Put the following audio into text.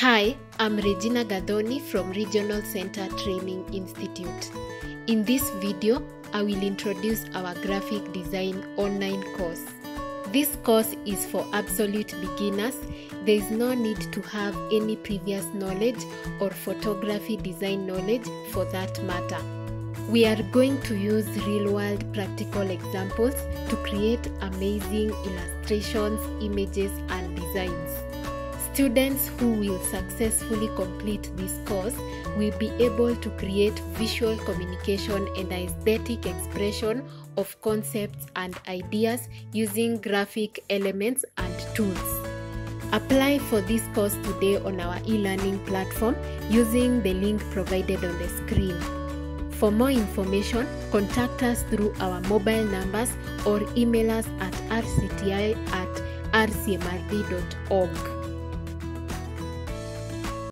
Hi, I'm Regina Gadoni from Regional Center Training Institute. In this video, I will introduce our graphic design online course. This course is for absolute beginners. There is no need to have any previous knowledge or photography design knowledge for that matter. We are going to use real world practical examples to create amazing illustrations, images, and designs. Students who will successfully complete this course will be able to create visual communication and aesthetic expression of concepts and ideas using graphic elements and tools. Apply for this course today on our e learning platform using the link provided on the screen. For more information, contact us through our mobile numbers or email us at rcti at rcmrd.org.